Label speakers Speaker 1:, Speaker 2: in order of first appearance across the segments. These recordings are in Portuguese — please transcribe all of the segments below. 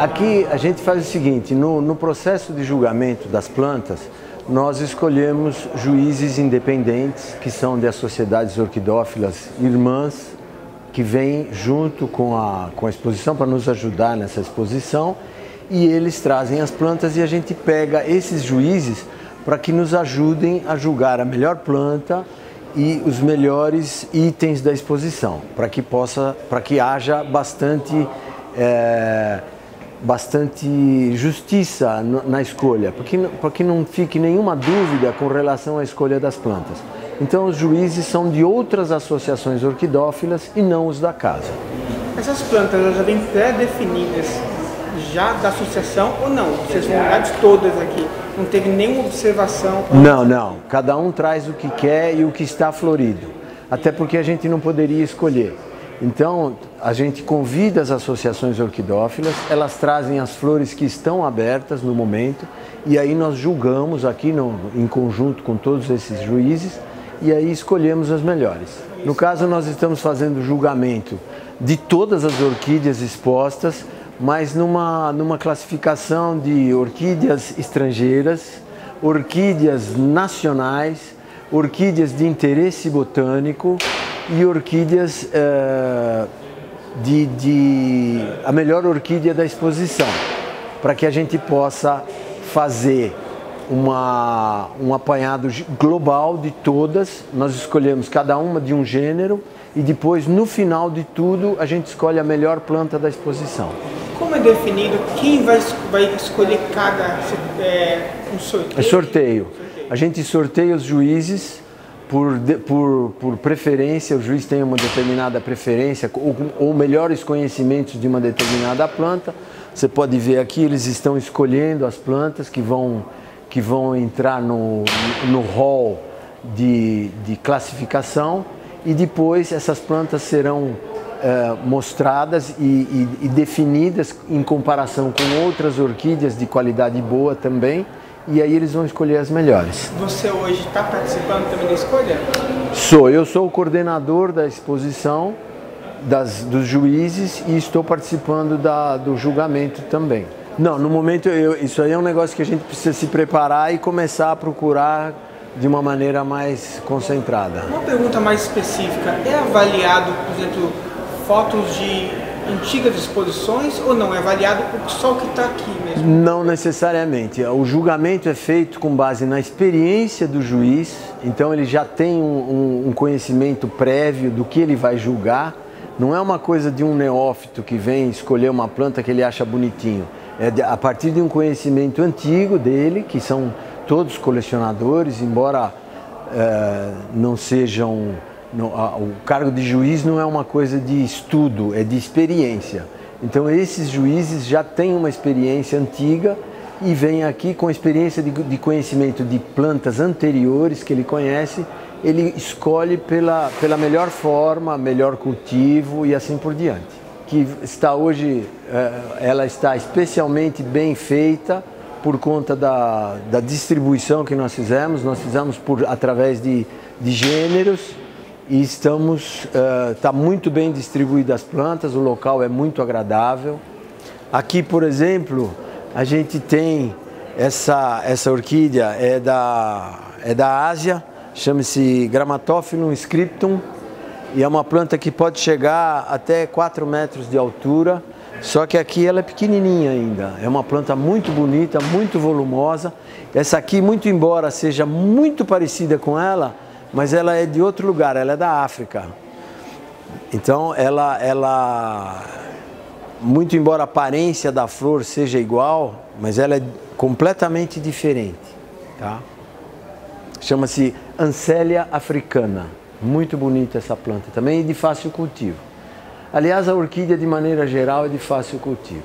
Speaker 1: aqui a gente faz o seguinte, no, no processo de julgamento das plantas, nós escolhemos juízes independentes, que são das sociedades orquidófilas irmãs, que vêm junto com a, com a exposição para nos ajudar nessa exposição e eles trazem as plantas e a gente pega esses juízes para que nos ajudem a julgar a melhor planta e os melhores itens da exposição, para que possa, para que haja bastante é, bastante justiça na escolha, para que, para que não fique nenhuma dúvida com relação à escolha das plantas. Então os juízes são de outras associações orquidófilas e não os da casa.
Speaker 2: Essas plantas já vêm pré-definidas já da associação ou não? Vocês vão olhar de todas aqui? Não teve nenhuma observação?
Speaker 1: Não, não. Cada um traz o que quer e o que está florido. Até porque a gente não poderia escolher. Então, a gente convida as associações orquidófilas, elas trazem as flores que estão abertas no momento e aí nós julgamos aqui no, em conjunto com todos esses juízes e aí escolhemos as melhores. No caso, nós estamos fazendo julgamento de todas as orquídeas expostas, mas numa, numa classificação de orquídeas estrangeiras, orquídeas nacionais, orquídeas de interesse botânico e orquídeas uh, de, de a melhor orquídea da exposição, para que a gente possa fazer uma, um apanhado global de todas. Nós escolhemos cada uma de um gênero e depois, no final de tudo, a gente escolhe a melhor planta da exposição.
Speaker 2: Como é definido quem vai, vai escolher cada é, um sorteio?
Speaker 1: É sorteio. A gente sorteia os juízes por, por, por preferência, o juiz tem uma determinada preferência ou, ou melhores conhecimentos de uma determinada planta. Você pode ver aqui, eles estão escolhendo as plantas que vão que vão entrar no, no hall de, de classificação e depois essas plantas serão é, mostradas e, e, e, definidas em comparação com outras orquídeas de qualidade boa também e aí eles vão escolher as melhores.
Speaker 2: Você hoje está participando também da escolha?
Speaker 1: Sou, eu sou o coordenador da exposição das, dos juízes e estou participando da, do julgamento também. Não, no momento eu, isso aí é um negócio que a gente precisa se preparar e começar a procurar de uma maneira mais concentrada.
Speaker 2: Uma pergunta mais específica, é avaliado, por exemplo, fotos de antigas exposições ou não? É avaliado só o que está aqui mesmo?
Speaker 1: Não necessariamente. O julgamento é feito com base na experiência do juiz, então ele já tem um, um conhecimento prévio do que ele vai julgar. Não é uma coisa de um neófito que vem escolher uma planta que ele acha bonitinho é a partir de um conhecimento antigo dele, que são todos colecionadores, embora é, não sejam. A, o cargo de juiz não é uma coisa de estudo, é de experiência. Então, esses juízes já têm uma experiência antiga e vêm aqui com experiência de, de conhecimento de plantas anteriores que ele conhece, ele escolhe pela, pela melhor forma, melhor cultivo e assim por diante que está hoje, eh, ela está especialmente bem feita por conta da, da distribuição que nós fizemos. Nós fizemos por, através de, de gêneros e estamos, está eh, uh, muito bem distribuídas as plantas, o local é muito agradável. Aqui, por exemplo, a gente tem essa, essa orquídea, é da, é da Ásia, chama-se Grammatophyllum scriptum, e é uma planta que pode chegar até 4 metros de altura, só que aqui ela é pequenininha ainda. É uma planta muito bonita, muito volumosa. Essa aqui, muito embora seja muito parecida com ela, mas ela é de outro lugar, ela é da África. Então, ela, ela muito embora a aparência da flor seja igual, mas ela é completamente diferente, tá? Chama-se Ancélia africana. Muito bonita essa planta também e de fácil cultivo. Aliás, a orquídea de maneira geral é de fácil cultivo.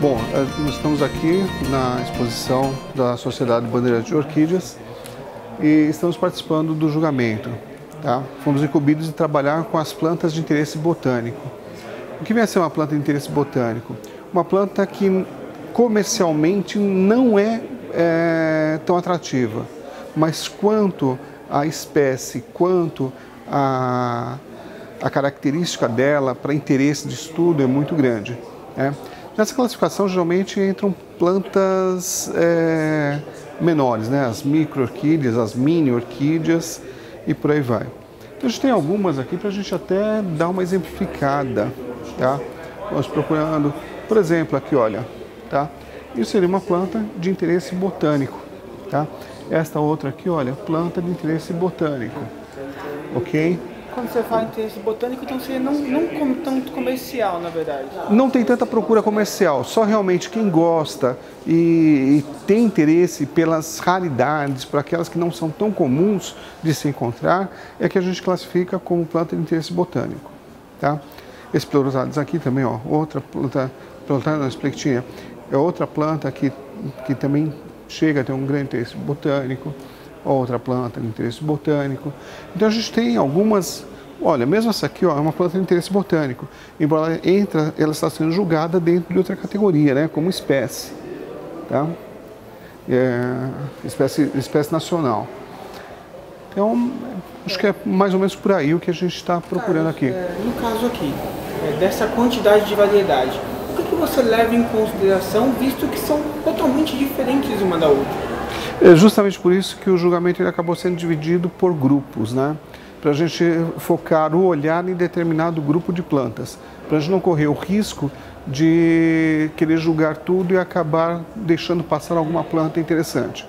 Speaker 3: Bom, eh, nós estamos aqui na exposição da Sociedade Bandeira de Orquídeas e estamos participando do julgamento. Tá? Fomos incumbidos de trabalhar com as plantas de interesse botânico. O que vem a ser uma planta de interesse botânico? Uma planta que comercialmente não é, é tão atrativa, mas quanto a espécie, quanto a, a característica dela para interesse de estudo é muito grande. Né? Nessa classificação, geralmente entram plantas é, menores, né? as micro-orquídeas, as mini-orquídeas e por aí vai. Então, a gente tem algumas aqui para a gente até dar uma exemplificada. Tá? Vamos procurando, por exemplo, aqui, olha, tá? isso seria uma planta de interesse botânico. Tá? Esta outra aqui, olha, planta de interesse botânico. Ok?
Speaker 2: Quando você fala em interesse botânico, então seria não, não tanto comercial, na verdade.
Speaker 3: Não tem tanta procura comercial, só realmente quem gosta e, e, tem interesse pelas raridades, por aquelas que não são tão comuns de se encontrar, é que a gente classifica como planta de interesse botânico. Tá? Esplorosados aqui também, ó, outra planta, planta na esplectinha, é outra planta que, que também chega a ter um grande interesse botânico outra planta de interesse botânico. Então a gente tem algumas, olha, mesmo essa aqui ó, é uma planta de interesse botânico, embora ela entra, ela está sendo julgada dentro de outra categoria, né, como espécie, tá? É, espécie, espécie nacional. Então, acho que é mais ou menos por aí o que a gente está procurando aqui.
Speaker 2: É, no caso aqui, é, dessa quantidade de variedade, o que, que você leva em consideração, visto que são totalmente diferentes uma da outra?
Speaker 3: É justamente por isso que o julgamento ele acabou sendo dividido por grupos, né? Para a gente focar o olhar em determinado grupo de plantas, para a gente não correr o risco de querer julgar tudo e acabar deixando passar alguma planta interessante.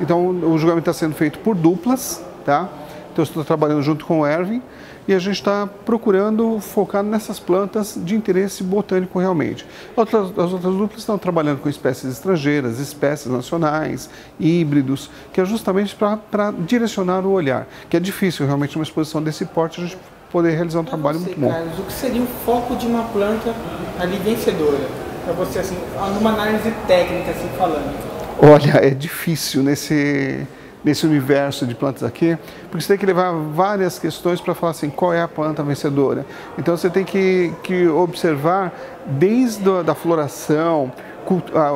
Speaker 3: Então, o julgamento está sendo feito por duplas, tá? Então, eu estou trabalhando junto com o Erwin e a gente está procurando focar nessas plantas de interesse botânico realmente. Outras, as outras duplas estão trabalhando com espécies estrangeiras, espécies nacionais, híbridos, que é justamente para direcionar o olhar, que é difícil realmente uma exposição desse porte a gente poder realizar um trabalho
Speaker 2: você,
Speaker 3: muito bom.
Speaker 2: Carlos, o que seria o foco de uma planta ali vencedora? Para você, assim, numa análise técnica, assim, falando.
Speaker 3: Olha, é difícil nesse nesse universo de plantas aqui, porque você tem que levar várias questões para falar assim, qual é a planta vencedora. Então você tem que, que observar desde a da floração,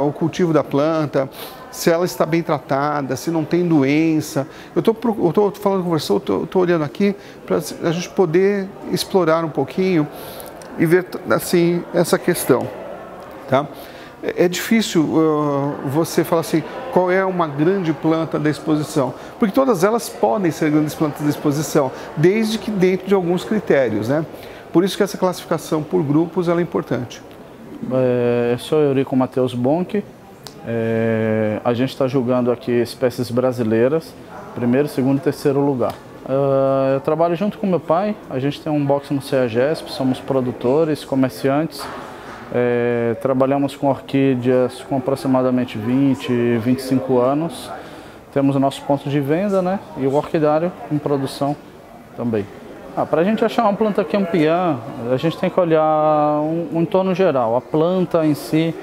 Speaker 3: o cultivo da planta, se ela está bem tratada, se não tem doença. Eu estou falando com você, eu estou olhando aqui para a gente poder explorar um pouquinho e ver assim essa questão, tá? É, é difícil uh, você falar assim, qual é uma grande planta da exposição, porque todas elas podem ser grandes plantas da exposição, desde que dentro de alguns critérios, né? Por isso que essa classificação por grupos é importante.
Speaker 4: É, sou Eurico Matheus Bonk, é, a gente está julgando aqui espécies brasileiras, primeiro, segundo e terceiro lugar. Uh, eu trabalho junto com meu pai, a gente tem um box no CEAGESP, somos produtores, comerciantes, é, trabalhamos com orquídeas com aproximadamente 20, 25 anos. Temos o nosso ponto de venda né, e o orquidário em produção também. Ah, Para a gente achar uma planta campeã, a gente tem que olhar um, um entorno geral, a planta em si,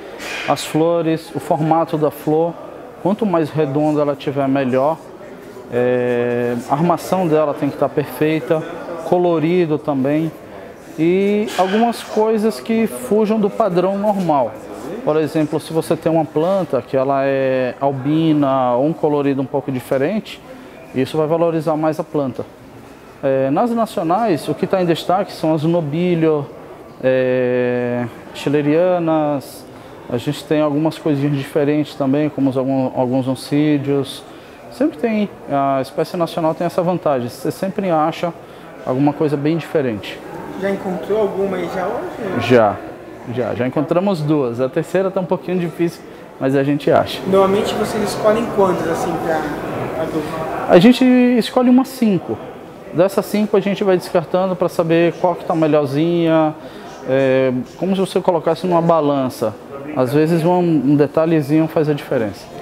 Speaker 4: as flores, o formato da flor. Quanto mais redonda ela tiver, melhor. É, a armação dela tem que estar perfeita, colorido também e algumas coisas que fujam do padrão normal. Por exemplo, se você tem uma planta que ela é albina ou um colorido um pouco diferente, isso vai valorizar mais a planta. É, nas nacionais, o que está em destaque são as nobilho, é, chilerianas, a gente tem algumas coisinhas diferentes também, como alguns, alguns oncídios. Sempre tem, a espécie nacional tem essa vantagem, você sempre acha alguma coisa bem diferente.
Speaker 2: Já encontrou alguma aí já hoje?
Speaker 4: Já, já. Já encontramos duas. A terceira está um pouquinho difícil, mas a gente acha.
Speaker 2: Normalmente vocês escolhem quantas assim para
Speaker 4: A gente escolhe umas cinco. Dessas cinco a gente vai descartando para saber qual que está melhorzinha, é, como se você colocasse numa balança. Às vezes um, um detalhezinho faz a diferença.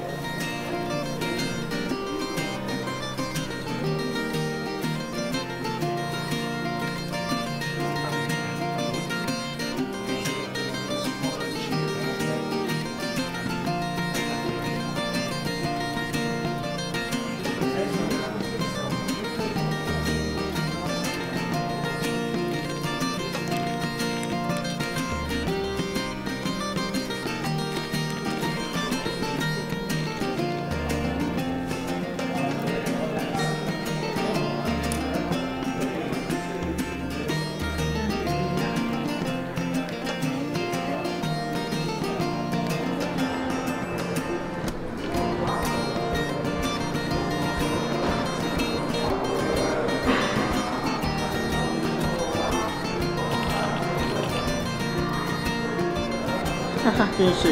Speaker 2: Quem? Isso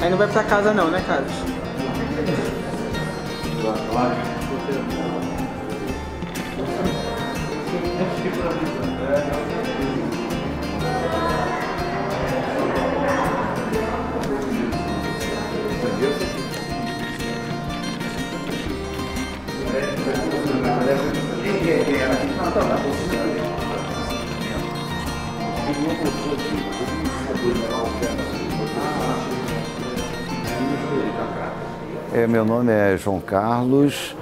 Speaker 2: aí não vai pra casa não, né, Carlos?
Speaker 5: É, meu nome é João Carlos,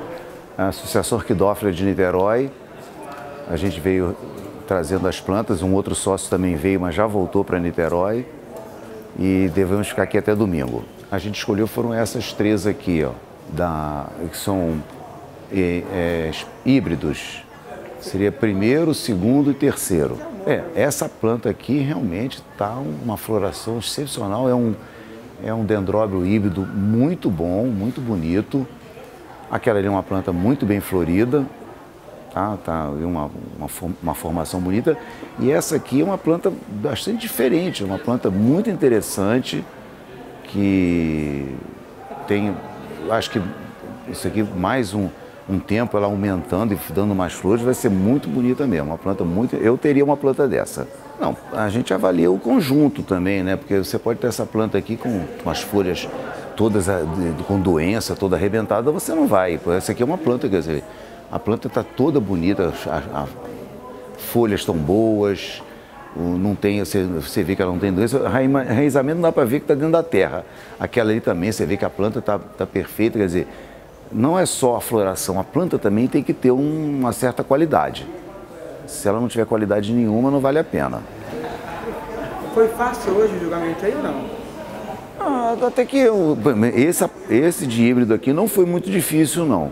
Speaker 5: Associação Orquidófila de Niterói. A gente veio trazendo as plantas, um outro sócio também veio, mas já voltou para Niterói e devemos ficar aqui até domingo. A gente escolheu foram essas três aqui, ó, da, que são é, é, híbridos. Seria primeiro, segundo e terceiro. É, essa planta aqui realmente está uma floração excepcional. É um, é um dendróbio híbrido muito bom, muito bonito. Aquela ali é uma planta muito bem florida, tá? tá uma, uma, uma formação bonita. E essa aqui é uma planta bastante diferente, uma planta muito interessante que tem, acho que isso aqui mais um, um tempo ela aumentando e dando mais flores, vai ser muito bonita mesmo. Uma planta muito. Eu teria uma planta dessa. Não, a gente avalia o conjunto também, né? Porque você pode ter essa planta aqui com, com as folhas todas com doença, toda arrebentada, você não vai. Essa aqui é uma planta, quer dizer, a planta está toda bonita, as folhas estão boas, não tem, você, você vê que ela não tem doença, raizamento não dá para ver que está dentro da terra. Aquela ali também, você vê que a planta está tá perfeita, quer dizer, não é só a floração, a planta também tem que ter uma certa qualidade. Se ela não tiver qualidade nenhuma, não vale a pena.
Speaker 2: Foi fácil hoje o julgamento aí ou não?
Speaker 5: Ah, até que eu, esse, esse de híbrido aqui não foi muito difícil, não.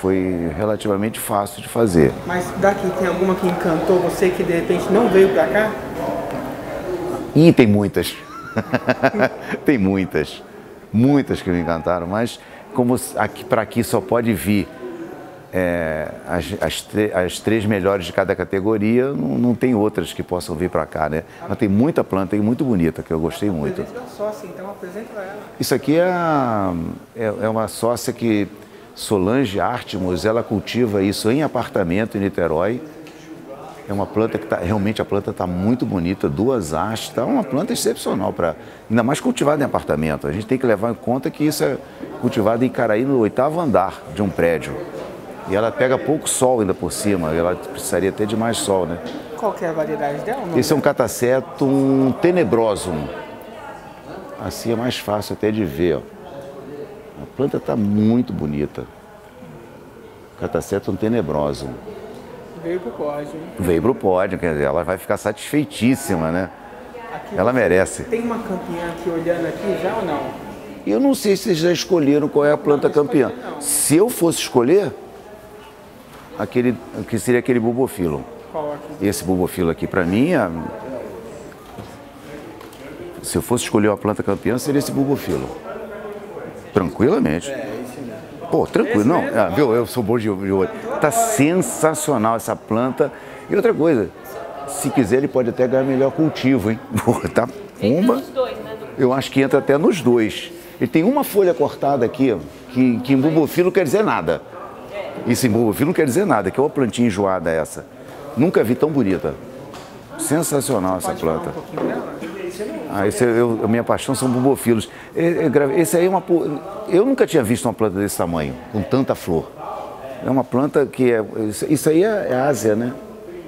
Speaker 5: Foi relativamente fácil de fazer.
Speaker 2: Mas daqui tem alguma que encantou você que de repente não veio para cá?
Speaker 5: Ih, tem muitas. tem muitas. Muitas que me encantaram, mas como aqui para aqui só pode vir é, as, as, as, três melhores de cada categoria, não, não tem outras que possam vir para cá, né? Mas tem muita planta e muito bonita, que eu gostei muito.
Speaker 2: Sócia, então apresenta ela.
Speaker 5: Isso aqui é, é, é, uma sócia que Solange Artemus, ela cultiva isso em apartamento em Niterói. É uma planta que tá, realmente a planta está muito bonita, duas hastes, está uma planta excepcional para ainda mais cultivada em apartamento. A gente tem que levar em conta que isso é cultivado em Caraí no oitavo andar de um prédio. E ela pega pouco sol ainda por cima, ela precisaria ter de mais sol, né?
Speaker 2: Qual que é a variedade dela?
Speaker 5: Esse é um catacetum tenebrosum. Assim é mais fácil até de ver, ó. A planta está muito bonita. Catacetum tenebrosum.
Speaker 2: Veio pro pódio, hein?
Speaker 5: Veio pro pódio, quer dizer, ela vai ficar satisfeitíssima, né? Aqui ela merece.
Speaker 2: Tem uma campeã aqui olhando aqui já ou não?
Speaker 5: Eu não sei se vocês já escolheram qual é a planta não, campeã. Se eu fosse escolher, aquele que seria aquele bubofilo.
Speaker 2: Qual aqui?
Speaker 5: Esse bubofilo aqui, para mim, é... se eu fosse escolher uma planta campeã, seria esse bubofilo. Tranquilamente.
Speaker 2: É.
Speaker 5: Pô, tranquilo, não. Ah, viu? Eu sou bom de olho. Tá sensacional essa planta. E outra coisa, se quiser, ele pode até ganhar melhor cultivo, hein? Pô, tá uma.
Speaker 6: Né,
Speaker 5: eu acho que entra até nos dois. Ele tem uma folha cortada aqui, que, que em bulbofilo não quer dizer nada. Isso em bulbofilo não quer dizer nada, que é uma plantinha enjoada essa. Nunca vi tão bonita. Sensacional essa planta. Ah, esse, eu, a minha paixão são bulbofilos. É, é esse aí é uma, eu nunca tinha visto uma planta desse tamanho, com tanta flor. É uma planta que é. Isso aí é, é Ásia, né?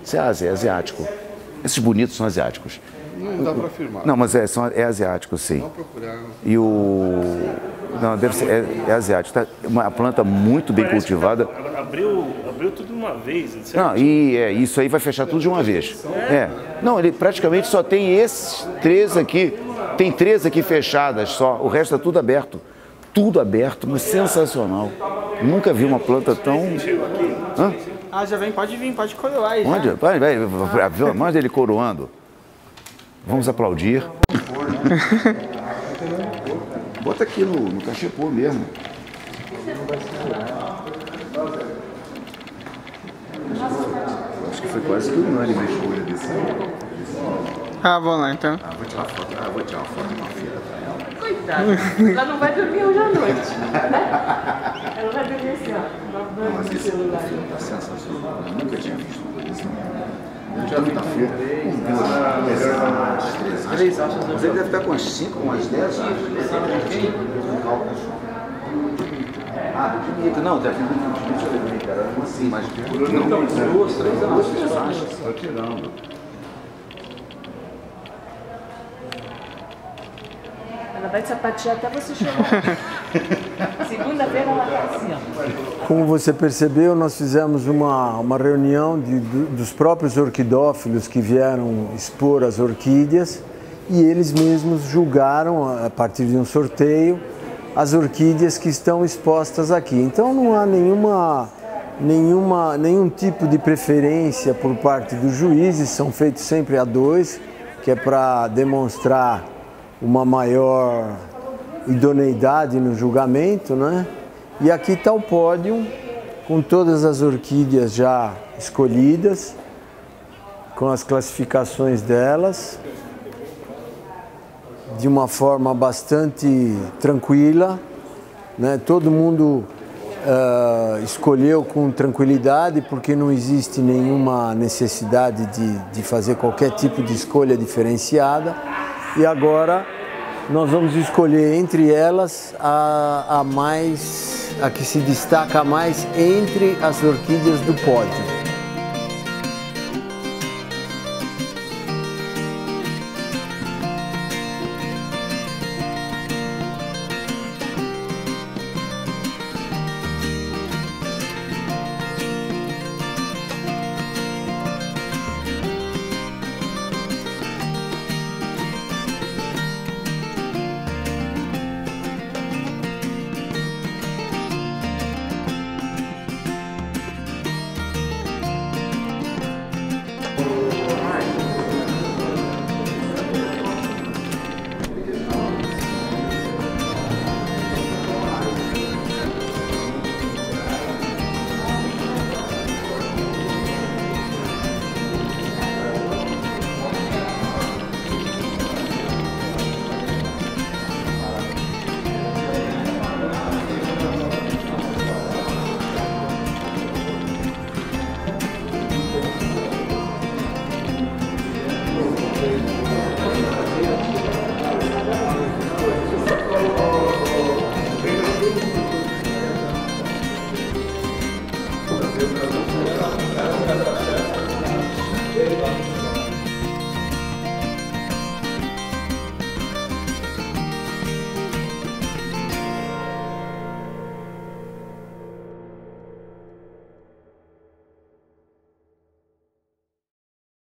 Speaker 5: Isso é Ásia, é asiático. Esses bonitos são asiáticos.
Speaker 3: Não dá para afirmar.
Speaker 5: Não, mas é, são, é asiático, sim. Vamos procurar. E o. Não, deve ser. É, é asiático. Tá, uma planta muito bem Parece cultivada.
Speaker 6: Tá, abriu, abriu tudo de uma vez.
Speaker 5: Certo? Não, e é, isso aí vai fechar tudo de uma vez. É. Não, ele praticamente só tem esses três aqui. Tem três aqui fechadas só. O resto é tudo aberto. Tudo aberto, mas sensacional. Nunca vi uma planta tão.
Speaker 2: Hã? Ah, já vem, pode vir, pode coroar aí.
Speaker 5: Pode, vai, vai, manda ele coroando. Vamos aplaudir. Bota aqui no, no cachepô mesmo. Acho que foi quase que unânime a escolha desse.
Speaker 2: Ah, vamos lá então.
Speaker 5: Ah, vou tirar foto. Ah, vou tirar uma foto com a filha pra ela.
Speaker 7: Coitada, ela não vai dormir hoje à noite. Né? Ela vai dormir assim, ó. Babando no celular.
Speaker 5: Tá sensacional. Eu nunca tinha visto uma coisa flor. Um, duas, três, três achas. Mas ele deve estar com umas cinco, umas dez achas. Ah, do Dimico. Não, deve ter eu lembrei, cara. Assim, mas não, não, duas, três achas. Estou tirando.
Speaker 7: Ela vai te sapatear até você chorar.
Speaker 1: Como você percebeu, nós fizemos uma, uma reunião de, dos próprios orquidófilos que vieram expor as orquídeas e eles mesmos julgaram, a partir de um sorteio, as orquídeas que estão expostas aqui. Então não há nenhuma, nenhuma, nenhum tipo de preferência por parte dos juízes, são feitos sempre a dois, que é para demonstrar uma maior idoneidade no julgamento, né? E aqui está o pódio com todas as orquídeas já escolhidas, com as classificações delas, de uma forma bastante tranquila, né? Todo mundo uh, escolheu com tranquilidade, porque não existe nenhuma necessidade de, de fazer qualquer tipo de escolha diferenciada. E agora nós vamos escolher entre elas a, a mais a que se destaca mais entre as orquídeas do pódio.